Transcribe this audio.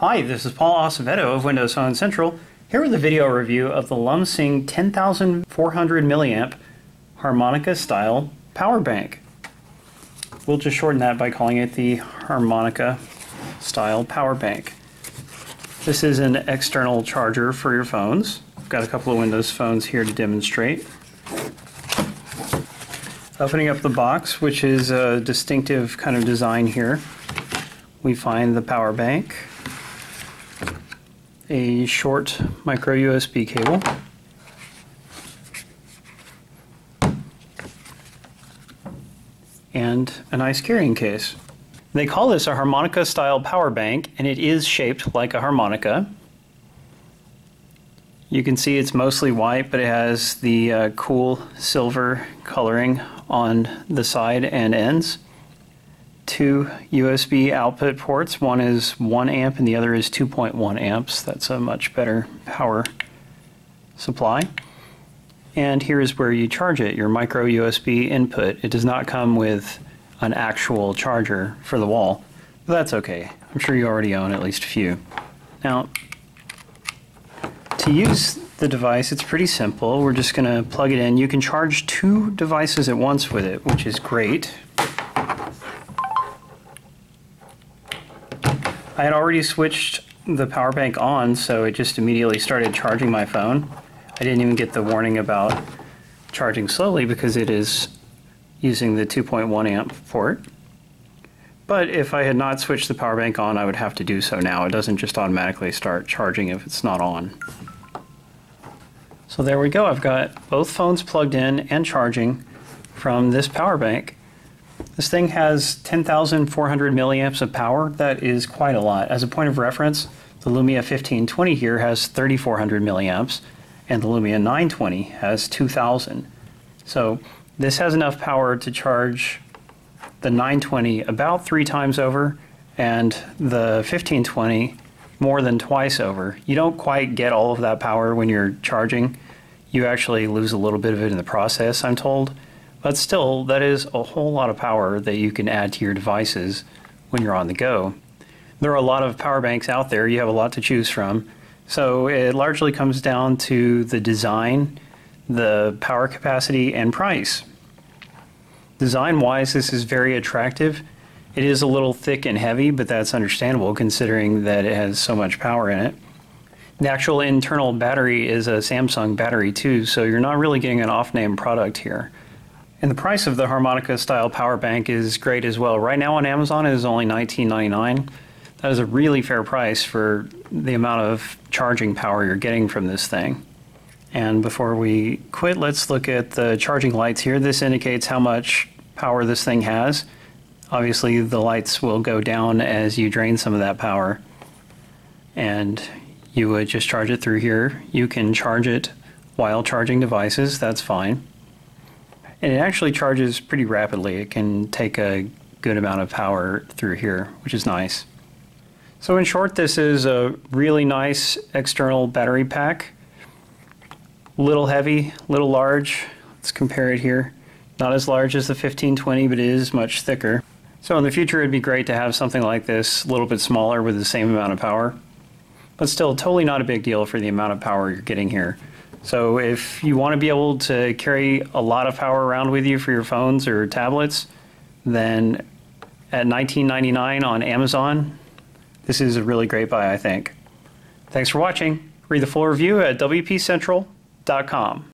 Hi, this is Paul Acevedo of Windows Phone Central, here with a video review of the Lumsing 10400 milliamp harmonica style power bank. We'll just shorten that by calling it the harmonica style power bank. This is an external charger for your phones. I've got a couple of Windows phones here to demonstrate. Opening up the box, which is a distinctive kind of design here, we find the power bank, a short micro USB cable. And a nice carrying case. They call this a harmonica style power bank and it is shaped like a harmonica. You can see it's mostly white but it has the uh, cool silver coloring on the side and ends two USB output ports. One is 1 amp and the other is 2.1 amps. That's a much better power supply. And here's where you charge it, your micro USB input. It does not come with an actual charger for the wall, but that's okay. I'm sure you already own at least a few. Now, to use the device, it's pretty simple. We're just going to plug it in. You can charge two devices at once with it, which is great I had already switched the power bank on, so it just immediately started charging my phone. I didn't even get the warning about charging slowly because it is using the 2.1 amp port. But if I had not switched the power bank on, I would have to do so now. It doesn't just automatically start charging if it's not on. So there we go. I've got both phones plugged in and charging from this power bank. This thing has 10,400 milliamps of power. That is quite a lot. As a point of reference, the Lumia 1520 here has 3,400 milliamps, and the Lumia 920 has 2,000. So this has enough power to charge the 920 about three times over, and the 1520 more than twice over. You don't quite get all of that power when you're charging. You actually lose a little bit of it in the process, I'm told. But still, that is a whole lot of power that you can add to your devices when you're on the go. There are a lot of power banks out there. You have a lot to choose from. So it largely comes down to the design, the power capacity, and price. Design-wise, this is very attractive. It is a little thick and heavy, but that's understandable considering that it has so much power in it. The actual internal battery is a Samsung battery too, so you're not really getting an off-name product here. And the price of the harmonica style power bank is great as well. Right now on Amazon it is only $19.99. That is a really fair price for the amount of charging power you're getting from this thing. And before we quit, let's look at the charging lights here. This indicates how much power this thing has. Obviously the lights will go down as you drain some of that power. And you would just charge it through here. You can charge it while charging devices, that's fine. And it actually charges pretty rapidly. It can take a good amount of power through here, which is nice. So in short, this is a really nice external battery pack. A little heavy, a little large. Let's compare it here. Not as large as the 1520, but it is much thicker. So in the future, it'd be great to have something like this, a little bit smaller with the same amount of power. But still, totally not a big deal for the amount of power you're getting here. So if you want to be able to carry a lot of power around with you for your phones or tablets, then at $19.99 on Amazon, this is a really great buy, I think. Thanks for watching. Read the full review at WPCentral.com.